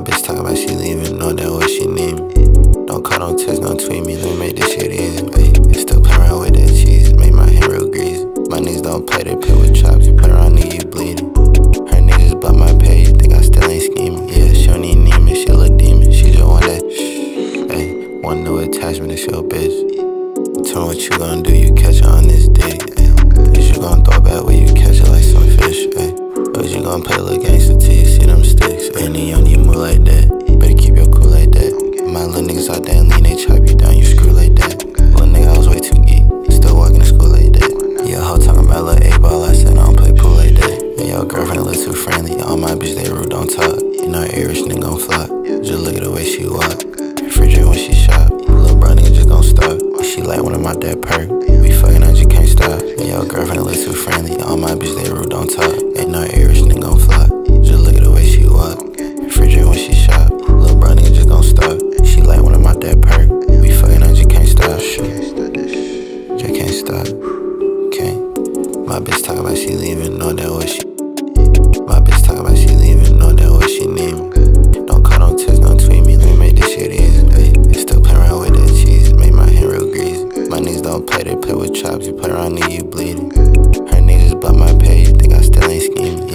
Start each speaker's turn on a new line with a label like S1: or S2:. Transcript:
S1: My bitch talk about she leaving, know that what she need. Don't call, don't text, don't tweet me, let me make this shit easy. Ay, still play around with that cheese, make my hand real greasy. My niggas don't play, they play with chops, you play around, nigga, you bleeding. Her niggas block my page, think I still ain't scheming. Yeah, she don't need me, she look demon, she just want that. Shh, ay, one new attachment, it's your bitch. Tell me what you gonna do, you catch her on this dick. Ay, you gonna throw back every rich nigga gon' flop. Just look at the way she walk. Refrigerator when she shop. Little bro nigga just gon' stop. She like one of my dead perk. We fucking out, you can't stop. And your girlfriend little too friendly, all my bitch they rude, don't talk. Ain't no every rich nigga gon' flop. Just look at the way she walk. Refrigerator when she shop. Little bro nigga just gon' stop. She like one of my dead perk. We fucking out, you can't stop. Just can't stop. Okay. My bitch talk about she leaving, know that what she. Around, nigga, you bleeding. Her niggas block my page, think I still ain't. Yeah.